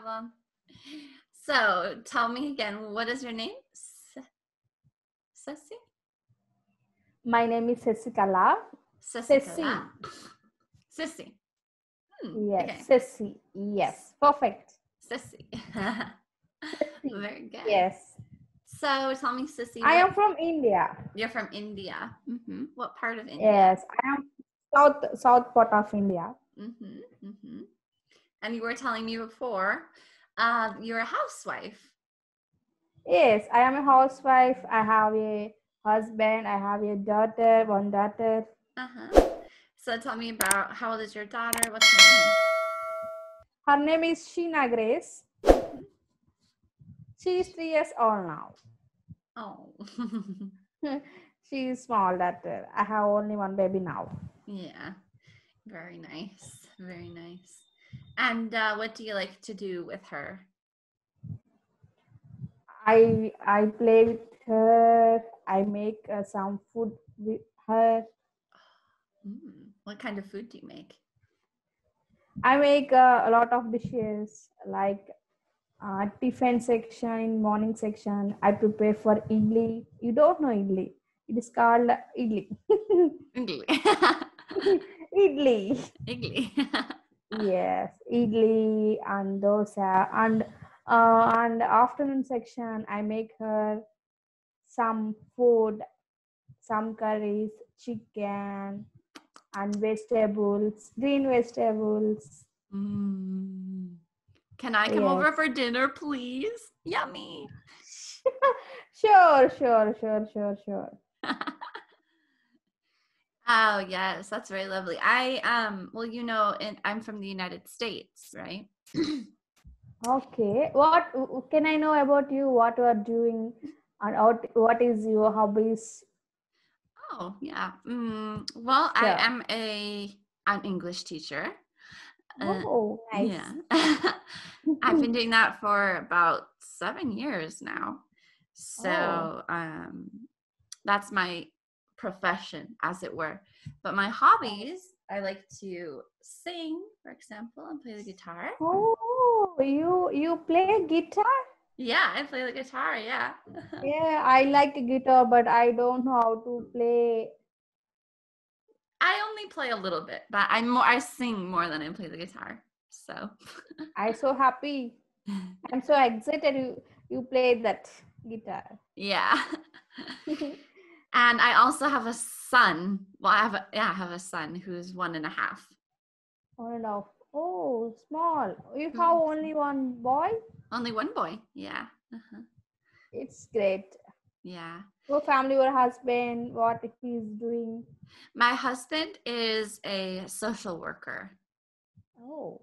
problem. So tell me again, what is your name? Ceci? My name is Cecikala. Ceci. Sissy. Hmm, Yes, okay. Ceci. Yes, perfect. Sissy. Very good. Yes. So tell me, Sissy. I am from India. You're from India. hmm What part of India? Yes, I am south south part of India. hmm hmm And you were telling me before, uh, you're a housewife. Yes, I am a housewife. I have a husband. I have a daughter, one daughter. Uh-huh. So tell me about how old is your daughter? What's her name? Her name is Sheena Grace. She is three years old now. Oh, She is small daughter. I have only one baby now. yeah. Very nice. Very nice. And uh, what do you like to do with her? I I play with her. I make uh, some food with her. Mm, what kind of food do you make? I make uh, a lot of dishes like uh, tiffin section, morning section. I prepare for idli. You don't know idli. It is called idli. Igly. idli. Igly. Yes, idli and dosa and uh, and afternoon section. I make her some food, some curries, chicken, and vegetables, green vegetables. Mm. Can I come over for dinner, please? Yummy. Sure, sure, sure, sure, sure. Oh yes, that's very lovely. I um well you know in, I'm from the United States, right? Okay. What can I know about you? What you are doing, and what what is your hobbies? Oh yeah. Mm, well, I am a an English teacher. Uh, oh, nice. Yeah. I've been doing that for about seven years now. So um that's my profession, as it were. But my hobbies, I like to sing, for example, and play the guitar. Oh, you you play guitar? Yeah, I play the guitar, yeah. Yeah, I like guitar, but I don't know how to play. I only play a little bit, but I'm more I sing more than I play the guitar. So I'm so happy. I'm so excited you you play that guitar. yeah. and I also have a son. Well, I have a yeah, I have a son who's one and a half. On and off. Oh, small. You Mhm. have only one boy? Only one boy. Yeah. Uh-huh. It's great. Yeah. Your family, your husband, what he's doing. My husband is a social worker. Oh,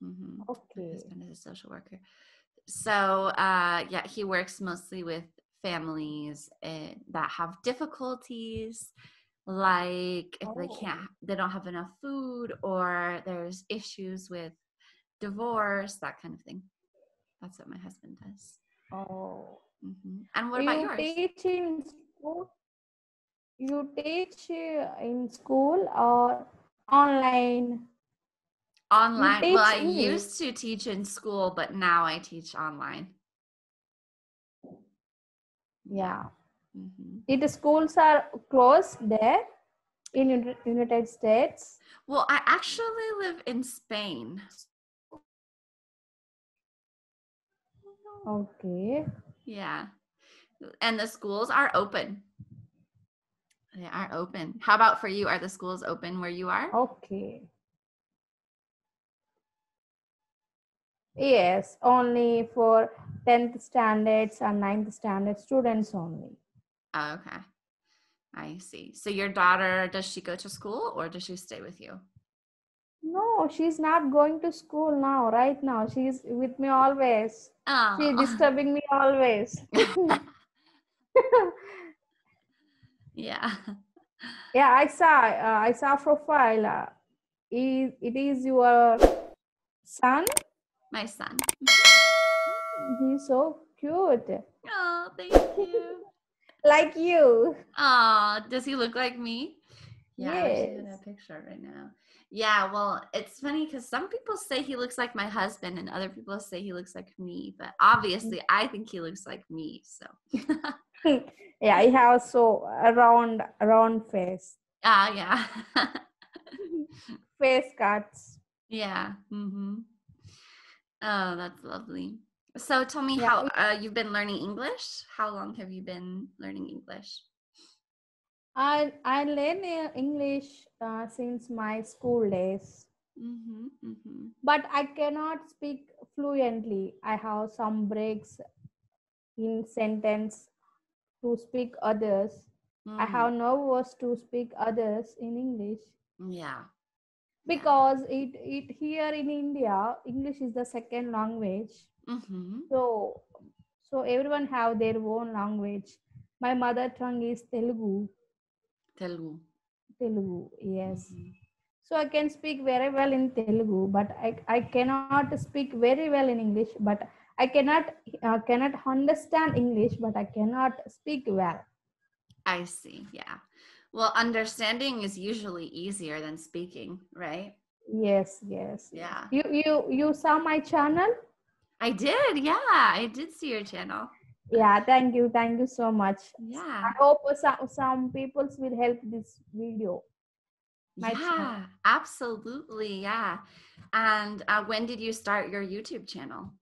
hmm My okay. husband is a social worker. So, uh, yeah, he works mostly with families uh, that have difficulties, like if they Oh. can't, they don't have enough food, or there's issues with divorce, that kind of thing. That's what my husband does. Oh. hmm And what you about yours? teach in school? You teach uh, in school or online? Online. Well, I used to teach in school, but now I teach online. Yeah. hmm It schools are closed there in United States. Well, I actually live in Spain. Okay. Yeah. And the schools are open. They are open. How about for you? Are the schools open where you are? Okay. Yes, only for 10th standards and 9th standard students only. Oh, okay. I see. So your daughter, does she go to school or does she stay with you? No, she's not going to school now, right now. She's with me always. Oh. She's disturbing me always. yeah. yeah, I saw uh, I saw profile. Uh, is it is your son? My son. He's so cute. Oh, thank you. Like you. Oh, does he look like me? Yeah, I wish I had Yes. a picture right now. Yeah, well, it's funny because some people say he looks like my husband, and other people say he looks like me. But obviously, I think he looks like me. So, yeah, he has so a round, round face, ah, yeah, face cuts. yeah. Mm-hmm. Oh, that's lovely. So, tell me Yeah, how uh, you've been learning English. How long have you been learning English? I I learn uh, English uh, since my school days, Mm-hmm. Mm-hmm. but I cannot speak fluently. I have some breaks in sentence to speak others. I Mm-hmm. have nervous to speak others in English Yeah. Because it it here in India English is the second language. Mm-hmm. So so everyone have their own language. My mother tongue is Telugu. Telugu. Telugu, yes. Mhm. So I can speak very well in Telugu, but I, I cannot speak very well in English. But I cannot uh, cannot understand English, but I cannot speak well. I see. Yeah. Well, understanding is usually easier than speaking, right? Yes, yes. Yeah. You you you saw my channel? I did. Yeah. I did see your channel. Yeah, thank you, thank you so much. Yeah. I hope some some people will help this video. my channel. Yeah. Absolutely. Yeah. And uh, when did you start your YouTube channel?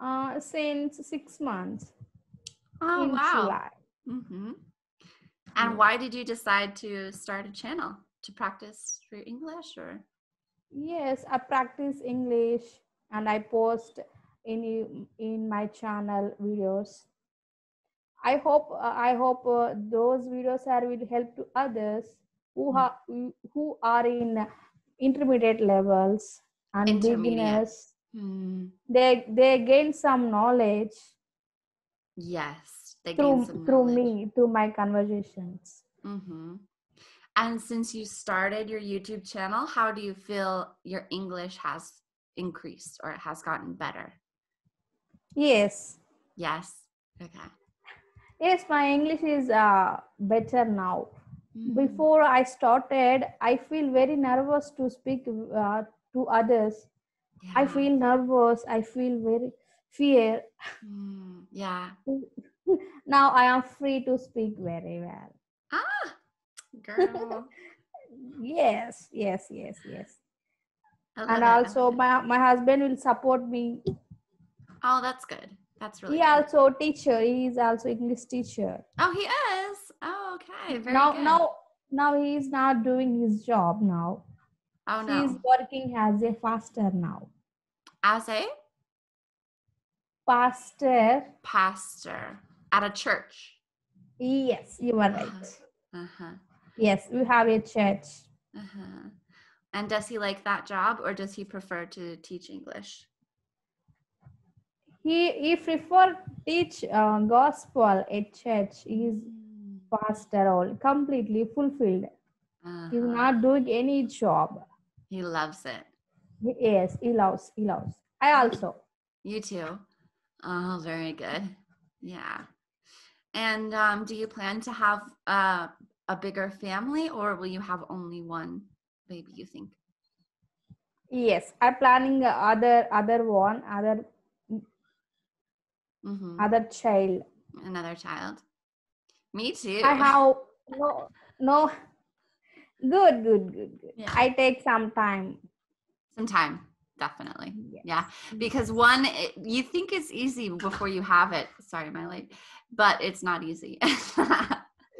Uh, since six months Oh, wow. July. Mm-hmm. And Yeah. why did you decide to start a channel to practice your English or? Yes, I practice English and I post in in my channel videos. I hope uh, I hope uh, those videos are will help to others who Mm. are who are in intermediate levels and Intermediate. beginners. Hmm. They they gain some knowledge Yes. They through through me through my conversations. Mm-hmm. And since you started your YouTube channel, how do you feel your English has increased or it has gotten better? Yes, Yes. Okay. yes, my English is uh, better now. Mhm. before i started i feel very nervous to speak uh, to others i feel nervous i feel very fear Mm, yeah. now i am free to speak very well Ah, girl. yes yes yes yes and also my, my husband will support me Oh, that's good. That's really he good. also teacher he is also english teacher Oh, he is. Oh, okay. Very now good. now now he is not doing his job now oh he is working as a pastor now As a pastor pastor at a church. yes you are right Uh-huh. Yes, we have a church. Uh-huh. And does he like that job or does he prefer to teach English? He he prefer teach uh, gospel at church. He is Mm. pastoral, completely fulfilled. He's Uh-huh. not doing any job. He loves it. Yes, he loves. He loves. I also. You too. Oh, very good. Yeah. And um, do you plan to have uh, a bigger family or will you have only one baby, you think? Yes, I'm planning other other one, other hmm other child. Another child? Me too. I have no no. Good, good, good, good. Yeah. I take some time. Some time, definitely. Yes. Yeah, because one, it, you think it's easy before you have it. Sorry, my light, but it's not easy.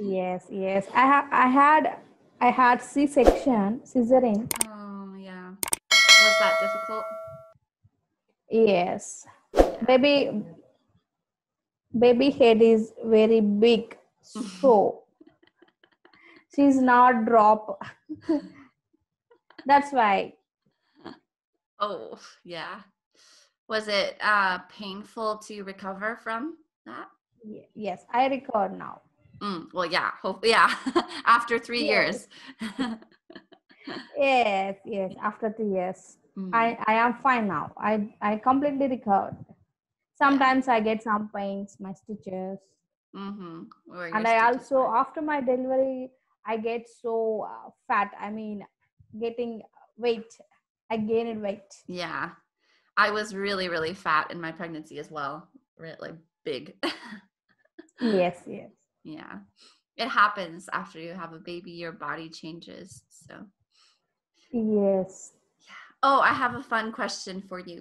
Yes, yes. I have. I had. I had C-section, cesarean. oh, yeah. Was that difficult? Yes. Yeah. Baby. Baby head is very big, so she's not drop. That's why. Oh, yeah. Was it uh, painful to recover from that? Yes, I record now. Mm, well, yeah. Hope, yeah. After three Yes. years. Yes, yes. After two years, Mm, I I am fine now. I I completely recovered. Sometimes I get some pains, my stitches, mhm. Or and I also after my delivery I get so uh, fat. I mean, getting weight. I gained weight. Yeah. I was really, really fat in my pregnancy as well. Really big. yes, yes. Yeah. It happens after you have a baby, your body changes. So, Yes. yeah. Oh, I have a fun question for you.